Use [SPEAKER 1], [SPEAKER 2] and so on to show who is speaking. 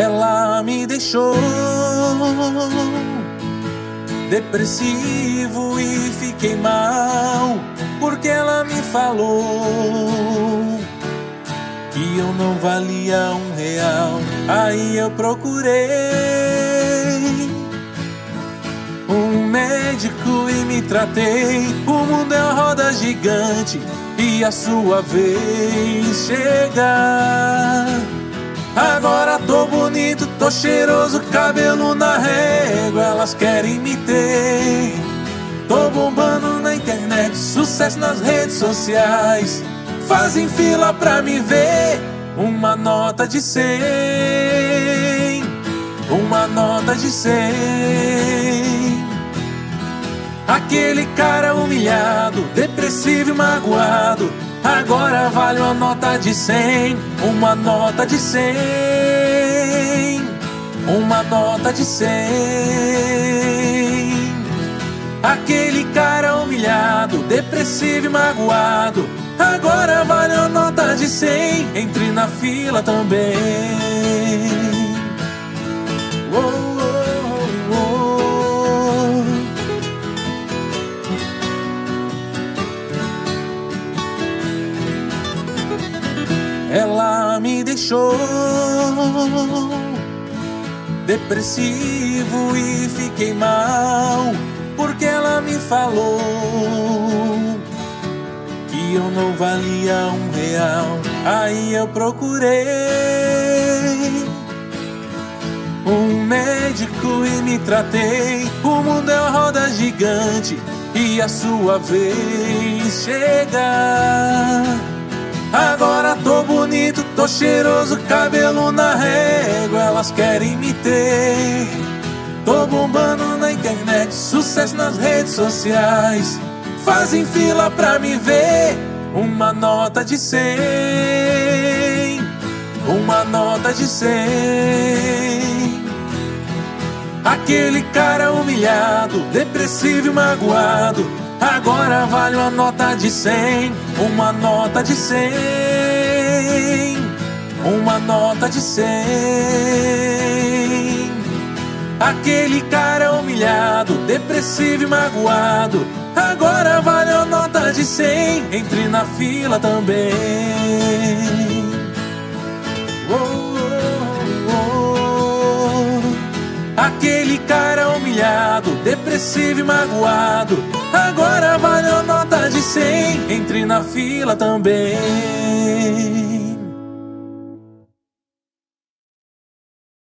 [SPEAKER 1] Ela me deixou depressivo e fiquei mal porque ela me falou que eu não valia um real. Aí eu procurei um médico e me tratei. O mundo é uma roda gigante e a sua vez chega. Cheiroso, cabelo na régua, elas querem me ter. Tô bombando na internet, sucesso nas redes sociais. Fazem fila pra me ver. Uma nota de cem, uma nota de cem. Aquele cara humilhado, depressivo e magoado Agora vale uma nota de cem, uma nota de cem, uma nota de cem. Aquele cara humilhado, depressivo e magoado, agora vale uma nota de cem, entre na fila também. Ela me deixou depressivo e fiquei mal porque ela me falou que eu não valia um real. Aí eu procurei um médico e me tratei. O mundo é uma roda gigante e a sua vez chega. Bonito, tô cheiroso, cabelo na régua, elas querem me ter. Tô bombando na internet, sucesso nas redes sociais. Fazem fila pra me ver. Uma nota de cem, uma nota de cem. Aquele cara humilhado, depressivo e magoado Agora vale uma nota de cem, uma nota de cem, uma nota de cem. Aquele cara humilhado, depressivo e magoado. Agora vale a nota de cem, entre na fila também. Oh, oh, oh. Aquele cara humilhado, depressivo e magoado. Agora vale a nota de cem, entre na fila também.